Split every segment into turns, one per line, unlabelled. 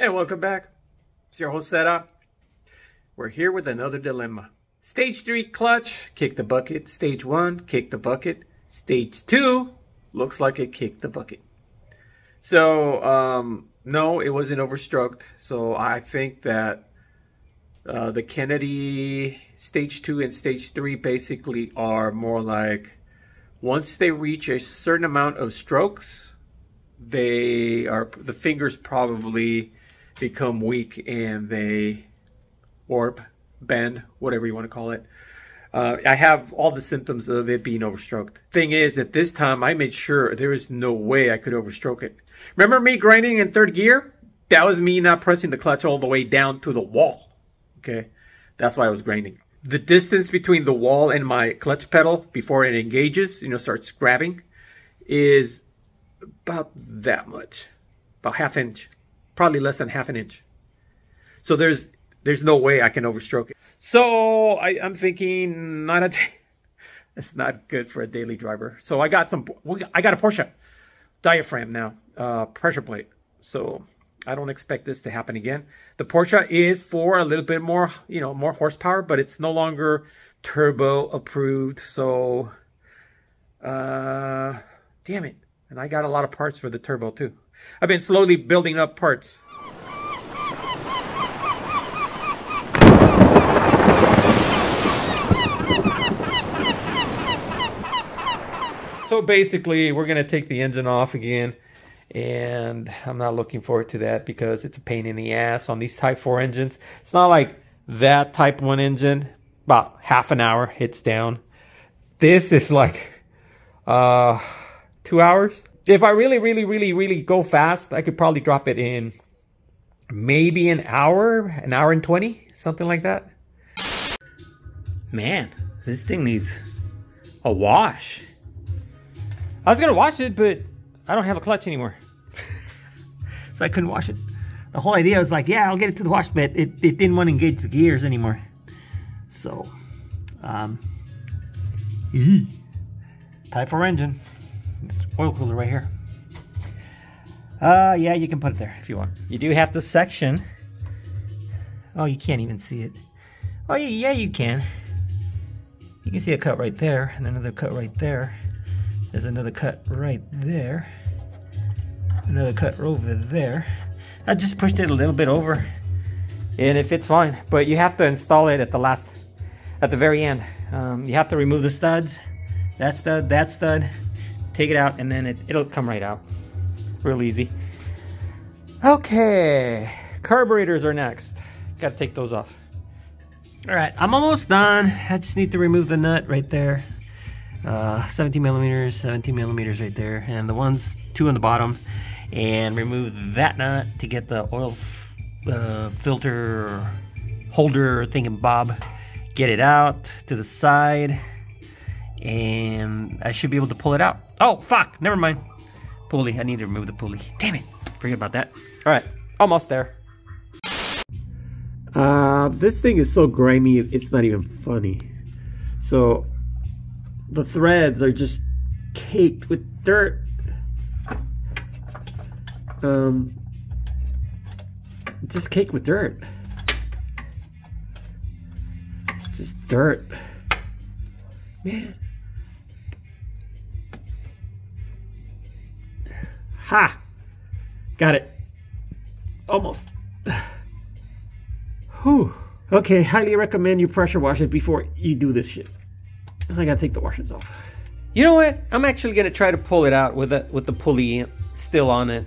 And welcome back. It's your host setup. We're here with another dilemma. Stage 3 clutch, kick the bucket. Stage 1, kick the bucket. Stage 2, looks like it kicked the bucket. So, um, no, it wasn't overstroked. So I think that uh, the Kennedy stage 2 and stage 3 basically are more like once they reach a certain amount of strokes, they are the fingers probably become weak and they warp, bend, whatever you want to call it. Uh, I have all the symptoms of it being overstroked. Thing is, at this time, I made sure there was no way I could overstroke it. Remember me grinding in third gear? That was me not pressing the clutch all the way down to the wall. Okay, that's why I was grinding. The distance between the wall and my clutch pedal before it engages, you know, starts grabbing, is about that much, about half inch probably less than half an inch. So there's there's no way I can overstroke it. So I, am thinking not a it's not good for a daily driver. So I got some I got a Porsche diaphragm now, uh, pressure plate. So I don't expect this to happen again. The Porsche is for a little bit more, you know, more horsepower, but it's no longer turbo approved. So, uh, damn it. And I got a lot of parts for the turbo too. I've been slowly building up parts. So basically, we're going to take the engine off again. And I'm not looking forward to that because it's a pain in the ass on these Type 4 engines. It's not like that Type 1 engine, about half an hour hits down. This is like uh, two hours if I really, really, really, really go fast, I could probably drop it in maybe an hour, an hour and 20, something like that. Man, this thing needs a wash. I was gonna wash it, but I don't have a clutch anymore. so I couldn't wash it. The whole idea was like, yeah, I'll get it to the wash, but it, it didn't want to engage the gears anymore. So, um, type 4 engine oil cooler right here. Uh, yeah, you can put it there if you want. You do have to section. Oh, you can't even see it. Oh, yeah, you can. You can see a cut right there, and another cut right there. There's another cut right there. Another cut over there. I just pushed it a little bit over, and it fits fine. But you have to install it at the last, at the very end. Um, you have to remove the studs, that stud, that stud, take it out, and then it, it'll come right out. Real easy. Okay, carburetors are next. Got to take those off. All right, I'm almost done. I just need to remove the nut right there. Uh, 17 millimeters, 17 millimeters right there, and the ones two on the bottom, and remove that nut to get the oil uh, filter holder thing and bob. Get it out to the side, and I should be able to pull it out. Oh, fuck. Never mind. Pulley. I need to remove the pulley. Damn it. Forget about that. All right. Almost there. Uh, this thing is so grimy, it's not even funny. So, the threads are just caked with dirt. Um, just caked with dirt. It's just dirt. Man. Ha! Got it. Almost. Whew. Okay, highly recommend you pressure wash it before you do this shit. I gotta take the washers off. You know what? I'm actually gonna try to pull it out with the with the pulley still on it.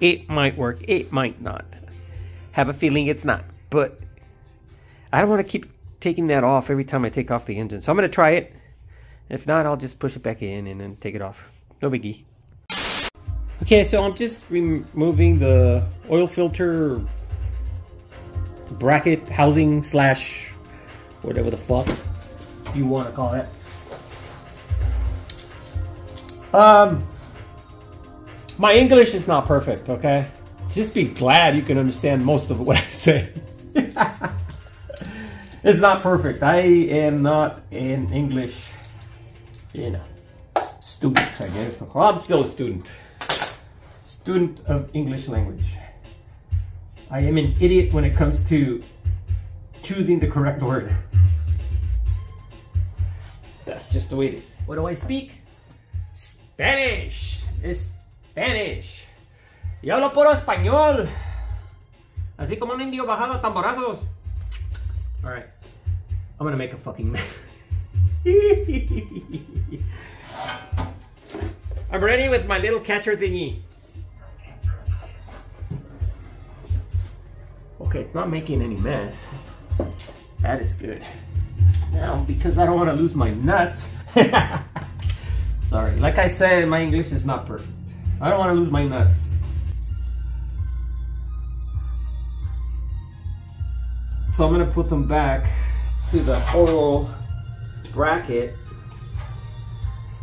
It might work. It might not. Have a feeling it's not. But I don't want to keep taking that off every time I take off the engine. So I'm gonna try it. If not, I'll just push it back in and then take it off. No biggie. Okay, so I'm just removing the oil filter bracket housing slash whatever the fuck you want to call it. Um, my English is not perfect, okay? Just be glad you can understand most of what I say. it's not perfect. I am not an English, you know, student, I guess. Well, I'm still a student student of English language. I am an idiot when it comes to choosing the correct word. That's just the way it is. What do I speak? Spanish. It's Spanish. Y hablo puro español. Así como un indio bajado a tamborazos. Alright. I'm gonna make a fucking mess. I'm ready with my little catcher thingy. Okay, it's not making any mess. That is good. Now, because I don't want to lose my nuts. Sorry, like I said, my English is not perfect. I don't want to lose my nuts. So I'm gonna put them back to the whole bracket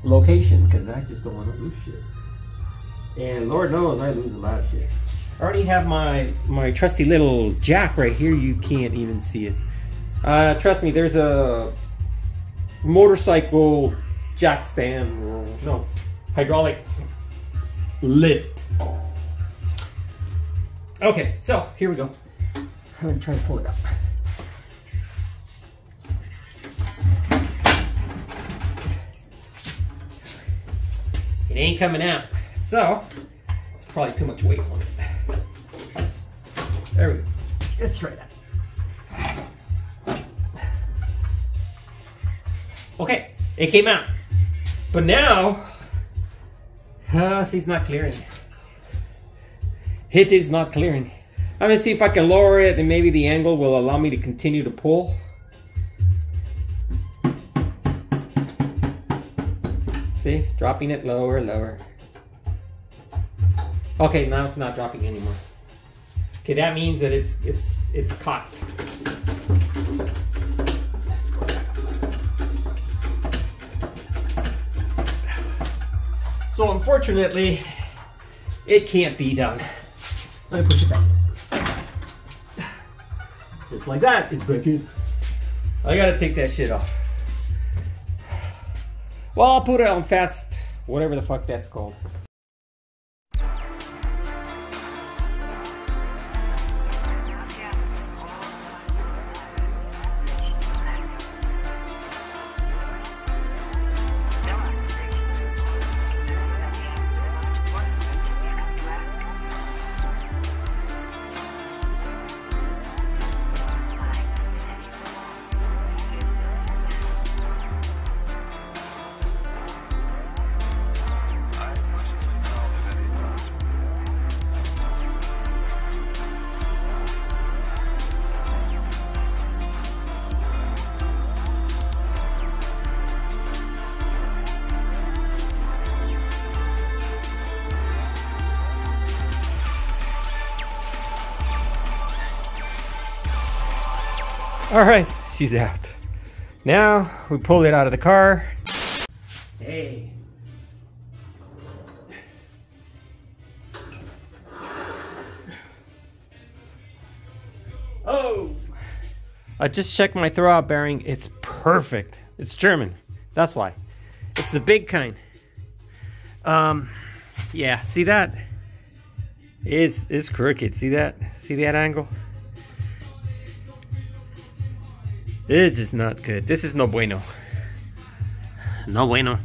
location because I just don't want to lose shit. And Lord knows I lose a lot of shit. I already have my my trusty little jack right here. You can't even see it. Uh, trust me, there's a motorcycle jack stand, no, hydraulic lift. Okay, so here we go. I'm gonna try to pull it up. It ain't coming out. So, it's probably too much weight on it. There we go. Let's try that. Okay, it came out. But now, uh, she's not clearing. It is not clearing. I'm gonna see if I can lower it and maybe the angle will allow me to continue to pull. See, dropping it lower, lower. Okay, now it's not dropping anymore. Okay, that means that it's it's it's caught. Let's go back So unfortunately, it can't be done. Let me push it back. Just like that, it's back in. I gotta take that shit off. Well, I'll put it on fast, whatever the fuck that's called. All right, she's out. Now we pull it out of the car. Hey. Oh. I just checked my throwout bearing. It's perfect. It's German. That's why. It's the big kind. Um, yeah. See that? It's it's crooked. See that? See that angle? It's just not good. This is no bueno. No bueno.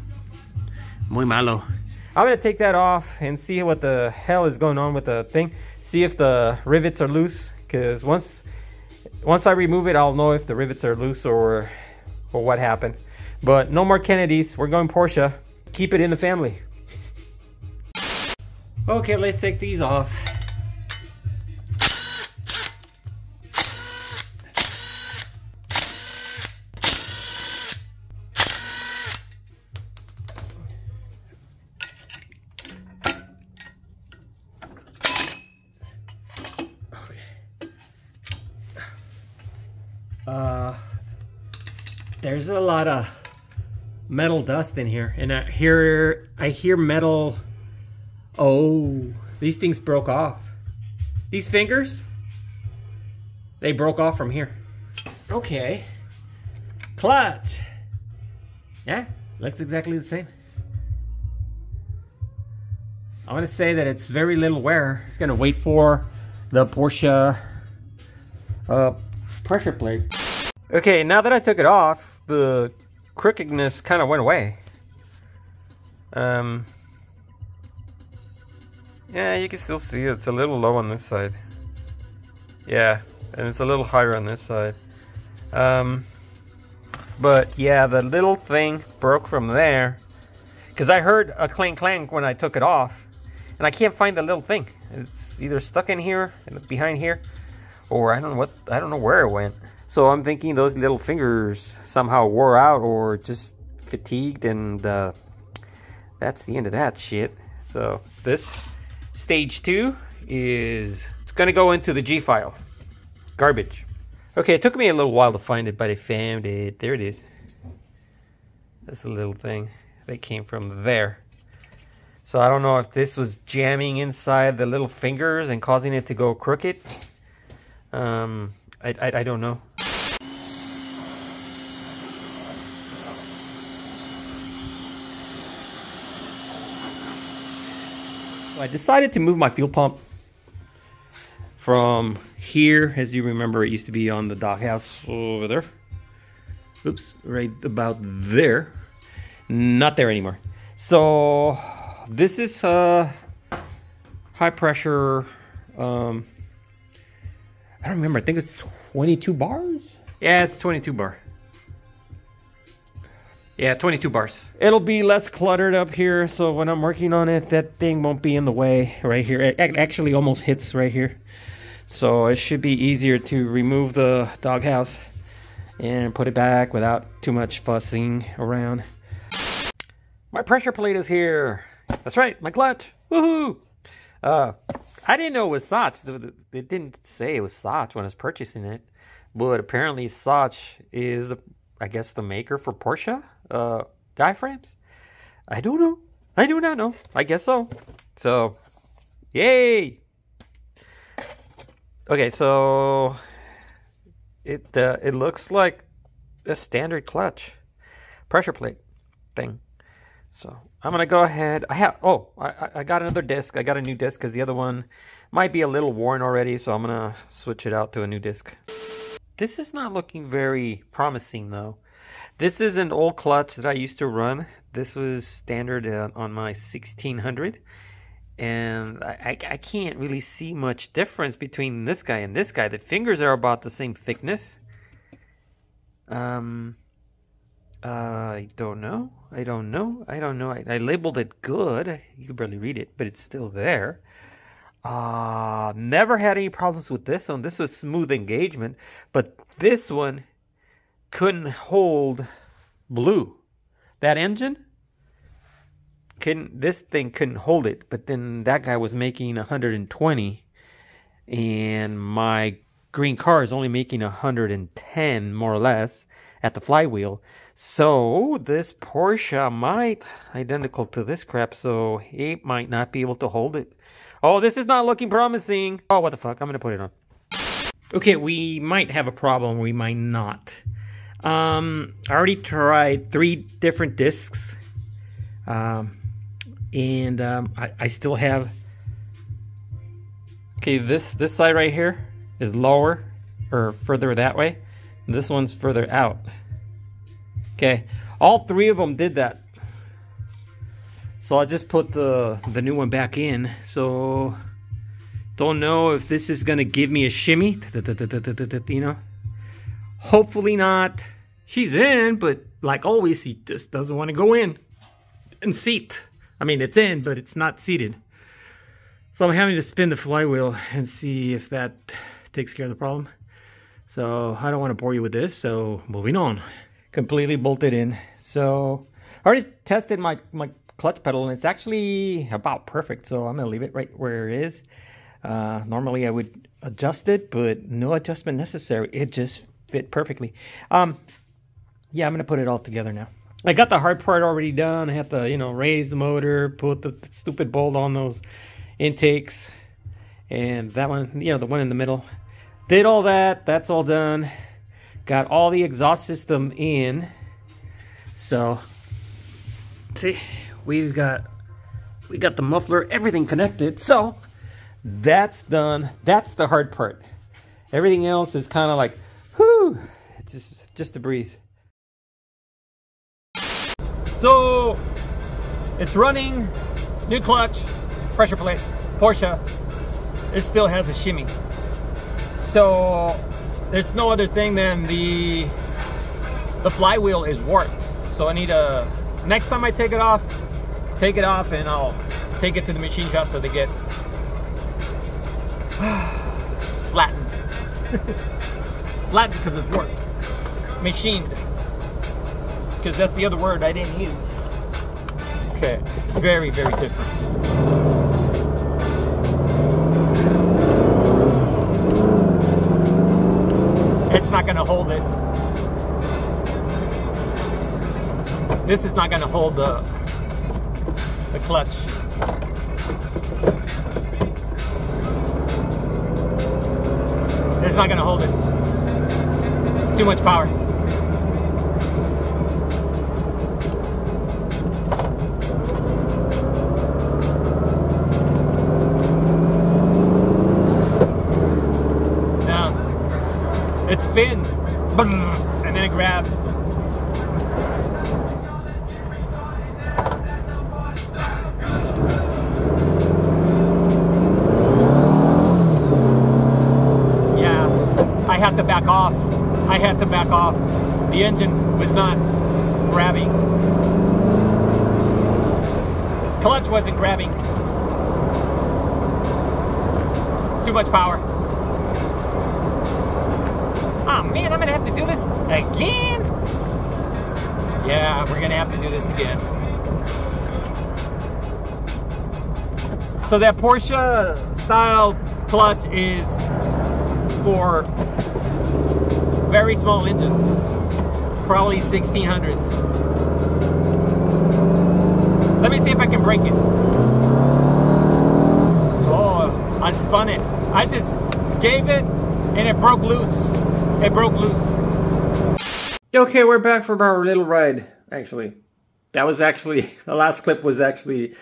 Muy malo. I'm gonna take that off and see what the hell is going on with the thing. See if the rivets are loose. Cause once once I remove it, I'll know if the rivets are loose or or what happened. But no more Kennedys. We're going Porsche. Keep it in the family. Okay, let's take these off. Lot of metal dust in here, and I hear I hear metal. Oh, these things broke off. These fingers, they broke off from here. Okay, clutch. Yeah, looks exactly the same. I'm gonna say that it's very little wear. It's gonna wait for the Porsche uh, pressure plate. Okay, now that I took it off, the crookedness kind of went away. Um, yeah, you can still see it. It's a little low on this side. Yeah, and it's a little higher on this side. Um, but yeah, the little thing broke from there. Because I heard a clang clang when I took it off. And I can't find the little thing. It's either stuck in here, behind here, or I don't know what, I don't know where it went. So I'm thinking those little fingers somehow wore out or just fatigued and uh, that's the end of that shit. So this stage two is, it's gonna go into the G file. Garbage. Okay, it took me a little while to find it, but I found it. There it is. That's a little thing that came from there. So I don't know if this was jamming inside the little fingers and causing it to go crooked. Um, I, I, I don't know. I decided to move my fuel pump from here, as you remember, it used to be on the doghouse over there. Oops, right about there. Not there anymore. So this is uh, high pressure. Um, I don't remember. I think it's 22 bars. Yeah, it's 22 bar. Yeah, 22 bars. It'll be less cluttered up here, so when I'm working on it, that thing won't be in the way right here. It actually almost hits right here. So it should be easier to remove the doghouse and put it back without too much fussing around. My pressure plate is here. That's right, my clutch. Woohoo! Uh, I didn't know it was Sachs. It didn't say it was Sachs when I was purchasing it. But apparently Sachs is, I guess, the maker for Porsche uh, diaphragms. I don't know. I do not know. I guess so. So, yay! Okay, so it uh, it looks like a standard clutch pressure plate thing. So I'm gonna go ahead. I have oh I I got another disc. I got a new disc because the other one might be a little worn already. So I'm gonna switch it out to a new disc. This is not looking very promising though. This is an old clutch that I used to run. This was standard uh, on my 1600 and I, I, can't really see much difference between this guy and this guy. The fingers are about the same thickness. Um, uh, I don't know. I don't know. I don't know. I, I labeled it good. You can barely read it, but it's still there. Uh, never had any problems with this one. This was smooth engagement, but this one couldn't hold blue. That engine couldn't this thing couldn't hold it but then that guy was making 120 and my green car is only making 110 more or less at the flywheel. So this porsche might identical to this crap so it might not be able to hold it. Oh this is not looking promising. Oh what the fuck? I'm gonna put it on. Okay we might have a problem. We might not um i already tried three different discs. Um and um, I, I still have okay this this side right here is lower or further that way. This one's further out. Okay all three of them did that. So I just put the the new one back in. So don't know if this is gonna give me a shimmy. You know hopefully not she's in but like always she just doesn't want to go in and seat I mean, it's in, but it's not seated. So I'm having to spin the flywheel and see if that takes care of the problem. So I don't want to bore you with this, so moving on. Completely bolted in. So I already tested my, my clutch pedal and it's actually about perfect. So I'm gonna leave it right where it is. Uh, normally I would adjust it, but no adjustment necessary. It just fit perfectly. Um, yeah, I'm gonna put it all together now. I got the hard part already done. I have to, you know, raise the motor, put the, stupid bolt on those intakes. And that one, you know, the one in the middle. Did all that. That's all done. Got all the exhaust system in. So, see, we've got we got the muffler, everything connected. So, That's done. That's the hard part. Everything else is kind of like, whew, it's just, just a breeze. So, it's running, new clutch, pressure plate, Porsche. It still has a shimmy. So, there's no other thing than the the flywheel is warped. So I need a, next time I take it off, take it off and I'll take it to the machine shop so they get flattened. flattened because it's worked. Machined. Because that's the other word I didn't use. Okay, very, very different. It's not gonna hold it. This is not gonna hold the the clutch. It's not gonna hold it. Too much power. Now, it spins, and then it grabs. Yeah, I had to back off. I had to back off. The engine was not grabbing. Clutch wasn't grabbing. It's too much power. Oh man, I'm gonna have to do this again? Yeah, we're gonna have to do this again. So that Porsche style clutch is for very small engines, probably 1600s. Let me see if I can break it. Oh, I spun it. I just gave it and it broke loose. It broke loose. Okay, we're back from our little ride, actually. That was actually, the last clip was actually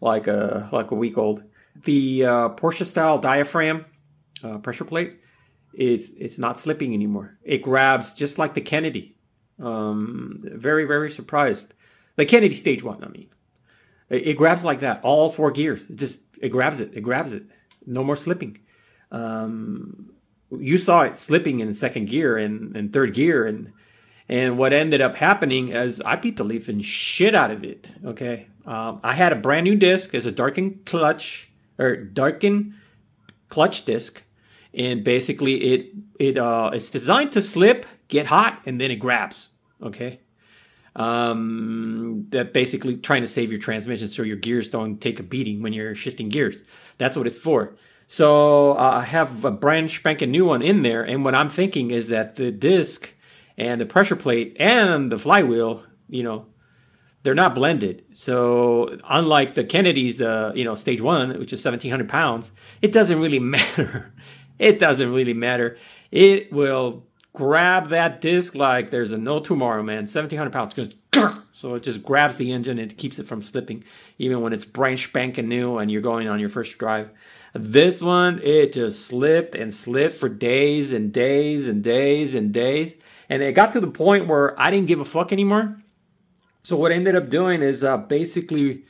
like a, like a week old. The uh, Porsche style diaphragm uh, pressure plate it's it's not slipping anymore. It grabs just like the Kennedy. Um, very very surprised. The Kennedy stage one, I mean, it, it, grabs like that. All four gears. It just it grabs it. It grabs it. No more slipping. Um, you saw it slipping in second gear and, and third gear and and what ended up happening is I beat the leaf and shit out of it. Okay, um, I had a brand new disc as a darkened clutch or darkened clutch disc and basically it it uh it's designed to slip, get hot, and then it grabs. Okay. Um, that basically trying to save your transmission so your gears don't take a beating when you're shifting gears. That's what it's for. So uh, I have a brand spanking new one in there, and what I'm thinking is that the disc and the pressure plate and the flywheel, you know, they're not blended. So unlike the Kennedy's, uh, you know, stage one, which is 1,700 pounds, it doesn't really matter it doesn't really matter. It will grab that disc like there's a no tomorrow, man. 1,700 pounds goes, so it just grabs the engine and it keeps it from slipping, even when it's brand spanking new and you're going on your first drive. This one, it just slipped and slipped for days and days and days and days. And it got to the point where I didn't give a fuck anymore. So what I ended up doing is uh, basically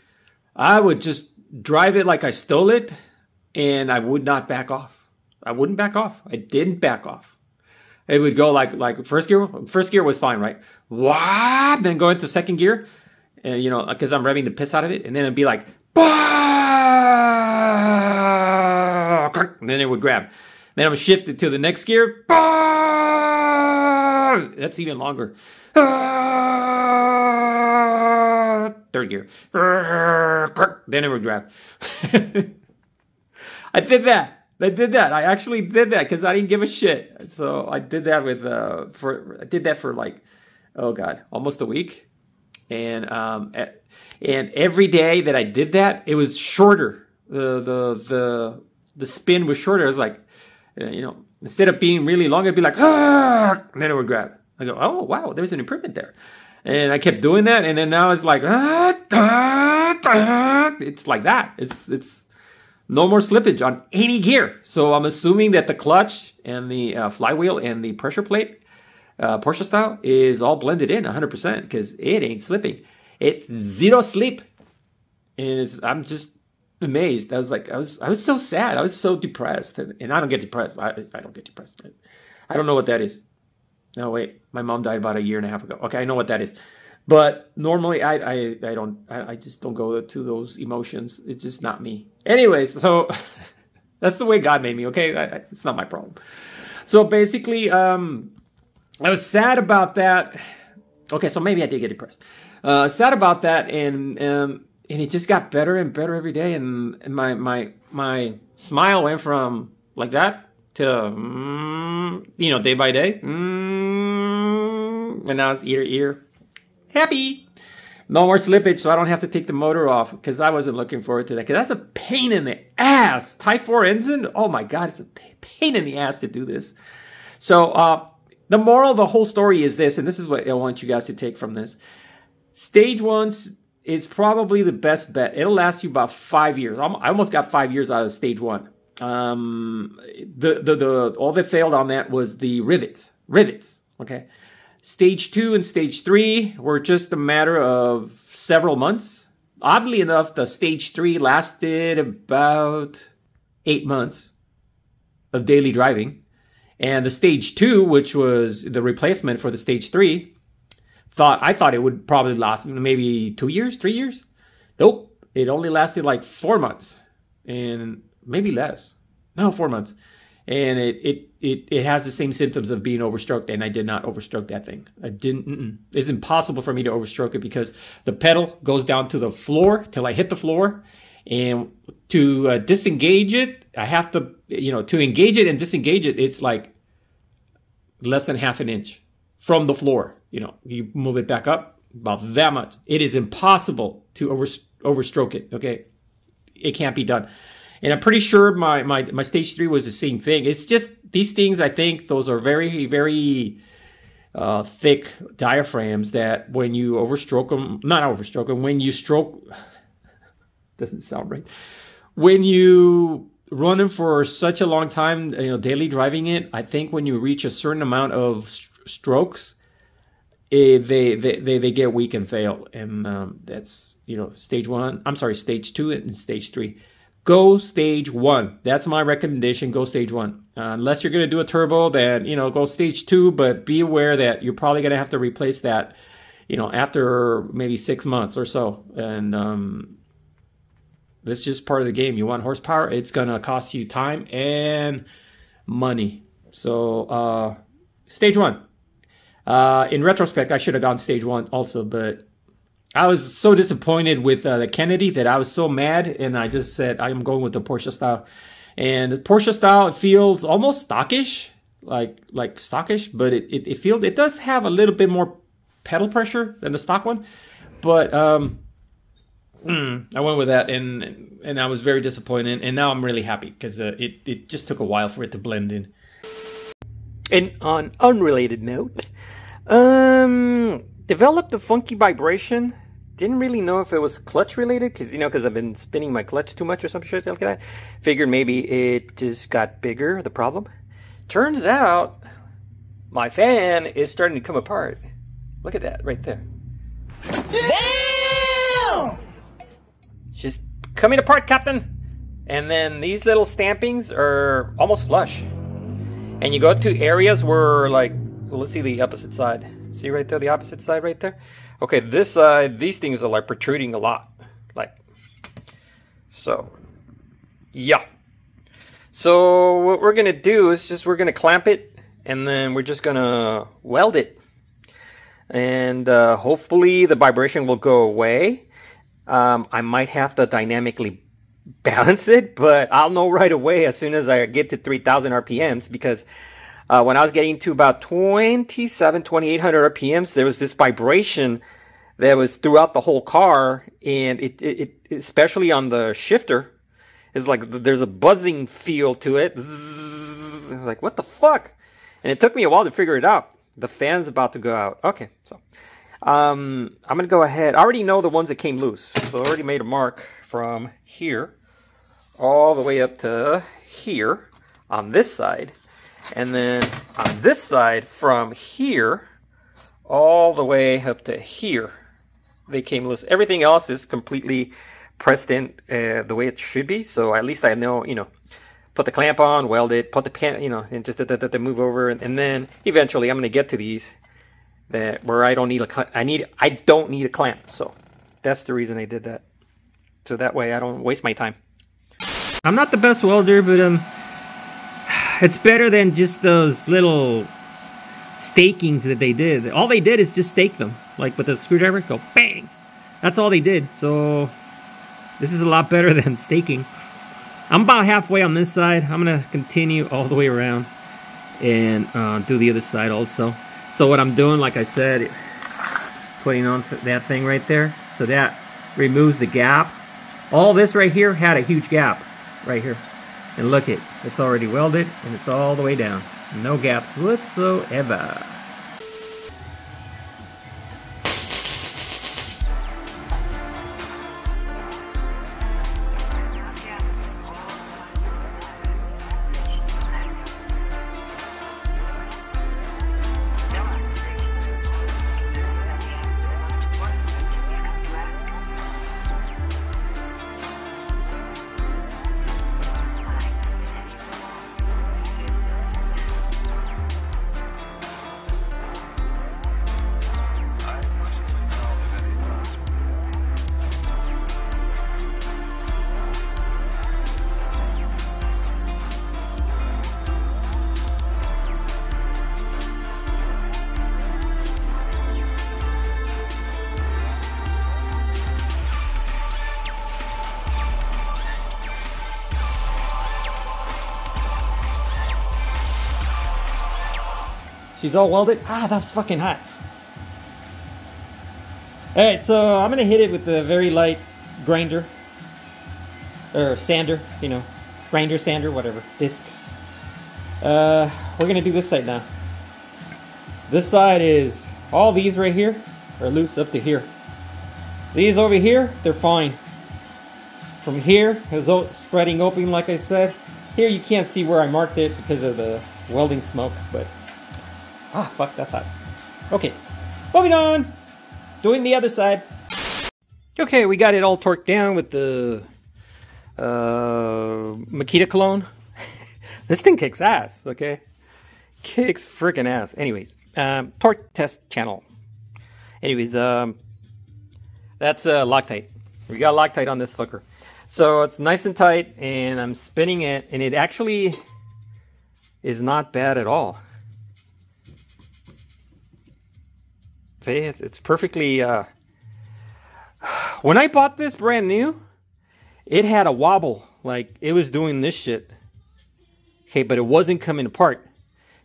I would just drive it like I stole it and I would not back off. I wouldn't back off. I didn't back off. It would go like like first gear. First gear was fine, right? What? Then go into second gear, and you know because I'm revving the piss out of it, and then it'd be like, and then it would grab. Then I'm shifted to the next gear. That's even longer. Third gear. Then it would grab. I did that. I did that. I actually did that because I didn't give a shit. So I did that with uh for I did that for like oh god almost a week, and um and every day that I did that it was shorter. The the the the spin was shorter. I was like uh, you know instead of being really long, it'd be like ah, then it would grab. I go oh wow, there's an improvement there. And I kept doing that, and then now it's like ah, ah, ah. it's like that. It's it's no more slippage on any gear. So I'm assuming that the clutch and the uh, flywheel and the pressure plate, uh, Porsche style, is all blended in 100% because it ain't slipping. It's zero slip. And I'm just amazed. I was like, I was, I was so sad. I was so depressed, and, and I don't get depressed. I, I don't get depressed. I don't know what that is. No, wait, my mom died about a year and a half ago. Okay, I know what that is. But normally, I, I, I don't, I, I just don't go to those emotions. It's just not me. Anyways, so that's the way God made me. Okay, I, it's not my problem. So basically, um, I was sad about that. Okay, so maybe I did get depressed. Uh, sad about that, and um, and it just got better and better every day. And, and my my my smile went from like that to mm, you know day by day, mm, and now it's ear to ear. Happy. No more slippage, so I don't have to take the motor off because I wasn't looking forward to that. Because that's a pain in the ass. Type 4 engine, oh my god, it's a pain in the ass to do this. So, uh, the moral of the whole story is this, and this is what I want you guys to take from this. Stage one's is probably the best bet. It'll last you about five years. I almost got five years out of stage one. Um, the, the, the, all that failed on that was the rivets. Rivets. Okay. Stage two and stage three were just a matter of several months. Oddly enough, the stage three lasted about eight months of daily driving. And the stage two, which was the replacement for the stage three, thought I thought it would probably last maybe two years, three years. Nope, it only lasted like four months, and maybe less. No, four months, and it it it, it has the same symptoms of being overstroked, and I did not overstroke that thing. I didn't. Mm-mm. It's impossible for me to overstroke it because the pedal goes down to the floor till I hit the floor, and to uh, disengage it, I have to you know to engage it and disengage it. It's like less than half an inch from the floor you know, you move it back up about that much. It is impossible to over, overstroke it. Okay. It can't be done. And I'm pretty sure my, my, my stage three was the same thing. It's just these things, I think those are very, very uh, thick diaphragms that when you overstroke them, not overstroke them, when you stroke, doesn't sound right. When you run them for such a long time, you know, daily driving it, I think when you reach a certain amount of st- strokes, it, they, they, they, they get weak and fail. And um, that's, you know, stage one. I'm sorry, stage two and stage three. Go stage one. That's my recommendation. Go stage one. Uh, unless you're going to do a turbo, then, you know, go stage two, but be aware that you're probably going to have to replace that, you know, after maybe six months or so. And, um, this is just part of the game. You want horsepower, it's going to cost you time and money. So, uh, stage one uh, in retrospect, I should have gone stage one also, but I was so disappointed with uh, the Kennedy that I was so mad, and I just said I'm going with the Porsche style. And the Porsche style feels almost stockish, like like stockish, but it, it, it feels it does have a little bit more pedal pressure than the stock one. But um, mm, I went with that, and and I was very disappointed. And now I'm really happy because uh, it it just took a while for it to blend in. And on unrelated note, um, developed a funky vibration. Didn't really know if it was clutch related, because, you know, because I've been spinning my clutch too much or some shit like that. Figured maybe it just got bigger, the problem. Turns out, my fan is starting to come apart. Look at that right there. Damn! Just coming apart, Captain. And then these little stampings are almost flush. And you go to areas where, like, well, let's see the opposite side. See right there, the opposite side right there? Okay, this side, these things are like protruding a lot. Like, so, yeah. So what we're gonna do is just, we're gonna clamp it and then we're just gonna weld it. And uh, hopefully the vibration will go away. Um, I might have to dynamically balance it, but I'll know right away as soon as I get to 3000 RPMs because uh, when I was getting to about 27, 2800 RPMs, there was this vibration that was throughout the whole car, and it, it, it especially on the shifter, it's like there's a buzzing feel to it. Zzz, I was like, what the fuck? And it took me a while to figure it out. The fan's about to go out. Okay, so um, I'm gonna go ahead. I already know the ones that came loose, so I already made a mark from here
all the way up to here on this side. And then on this side from here all the way up to here. They came loose. Everything else is completely pressed in uh, the way it should be. So at least I know, you know, put the clamp on, weld it, put the pan, you know, and just that to move over. And, and, then eventually I'm going to get to these that where I don't need a, I need, I don't need a clamp. So that's the reason I did that. So that way I don't waste my time.
I'm not the best welder, but um, it's better than just those little stakings that they did. All they did is just stake them, like with a screwdriver, go bang. That's all they did. So this is a lot better than staking. I'm about halfway on this side. I'm gonna continue all the way around and uh, do the other side also. So what I'm doing, like I said, putting on that thing right there, so that removes the gap. All this right here had a huge gap right here. And look it, it's already welded and it's all the way down. No gaps whatsoever. She's all welded. Ah, that's fucking hot. Alright, so I'm gonna hit it with a very light grinder. Or sander, you know. Grinder, sander, whatever. Disc. Uh, we're gonna do this side now. This side is, all these right here are loose up to here. These over here, they're fine. From here, it's all spreading open like I said. Here you can't see where I marked it because of the welding smoke, but Ah, fuck, that's hot. Okay, moving on. Doing the other side. Okay, we got it all torqued down with the uh, Makita cologne. this thing kicks ass, okay? Kicks freaking ass. Anyways, um, torque test channel. Anyways, um, that's uh, Loctite. We got Loctite on this fucker. So it's nice and tight, and I'm spinning it, and it actually is not bad at all. See, it's, it's perfectly. Uh... When I bought this brand new, it had a wobble. Like, it was doing this shit. Okay, but it wasn't coming apart.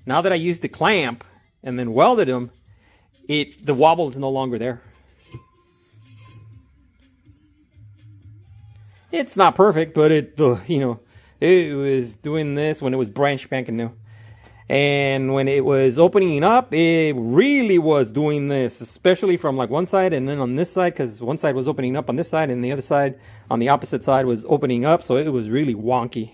Now that I used the clamp and then welded them, it the wobble is no longer there. It's not perfect, but it, uh, you know, it was doing this when it was brand spanking new. And when it was opening up, it really was doing this, especially from like one side and then on this side, because one side was opening up on this side and the other side on the opposite side was opening up. So it was really wonky.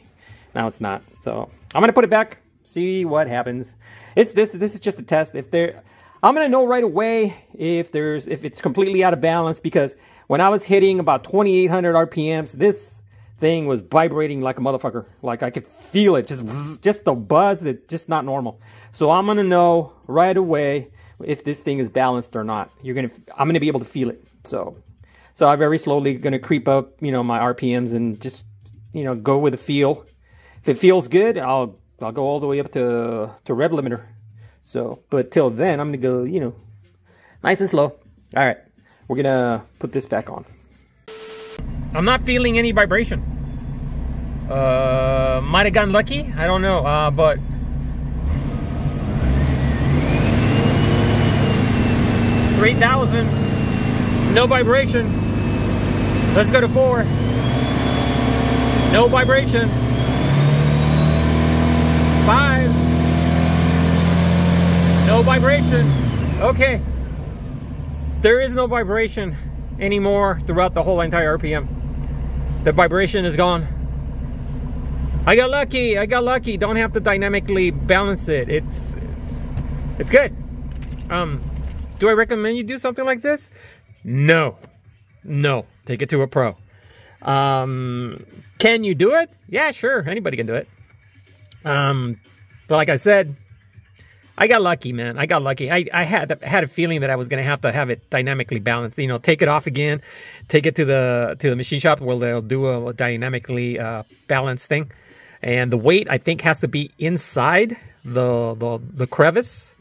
Now it's not. So I'm gonna put it back, see what happens. It's this. This is just a test. If there, I'm gonna know right away if there's if it's completely out of balance because when I was hitting about 2,800 RPMs, this thing was vibrating like a motherfucker. Like I could feel it, just just the buzz that just not normal. So I'm gonna know right away if this thing is balanced or not. You're gonna, I'm gonna be able to feel it. So, so I'm very slowly gonna creep up, you know, my RPMs and just, you know, go with the feel. If it feels good, I'll I'll go all the way up to to rev limiter. So, but till then, I'm gonna go, you know, nice and slow. All right, we're gonna put this back on. I'm not feeling any vibration. Uh, might have gotten lucky. I don't know, uh, but three thousand, no vibration. Let's go to four. No vibration. Five. No vibration. Okay. There is no vibration anymore throughout the whole entire RPM. The vibration is gone. I got lucky. I got lucky. Don't have to dynamically balance it. It's it's, it's good. Um, do I recommend you do something like this? No, no. Take it to a pro. Um, can you do it? Yeah, sure. Anybody can do it. Um, but like I said, I got lucky, man. I got lucky. I, I had had a feeling that I was gonna have to have it dynamically balanced. You know, take it off again, take it to the to the machine shop where they'll do a, dynamically uh, balanced thing, and the weight I think has to be inside the the the crevice.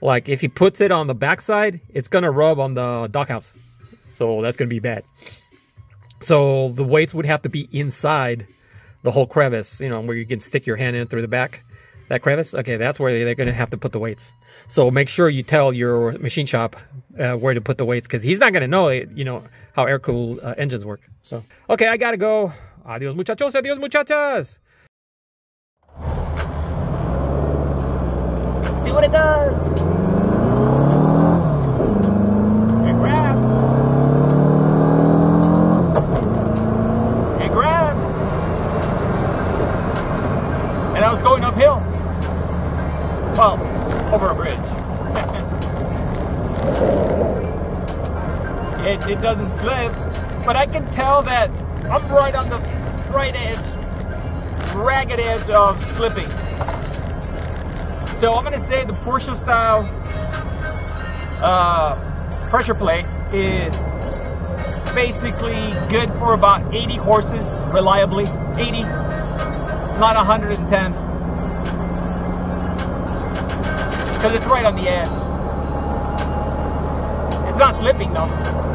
Like if he puts it on the backside, it's gonna rub on the doghouse, so that's gonna be bad. So the weights would have to be inside the whole crevice, you know, where you can stick your hand in through the back. That crevice, okay, that's where they're going to have to put the weights. So make sure you tell your machine shop uh, where to put the weights because he's not going to know, you know, how air cooled uh, engines work. So, okay, I got to go. Adios, muchachos. Adios, muchachas. See what it does. Well, over a bridge. it, it doesn't slip, but I can tell that I'm right on the right edge, ragged edge of slipping. So I'm gonna say the Porsche style uh, pressure plate is basically good for about 80 horses reliably, 80 not 110. Because it's right on the edge. It's not slipping though.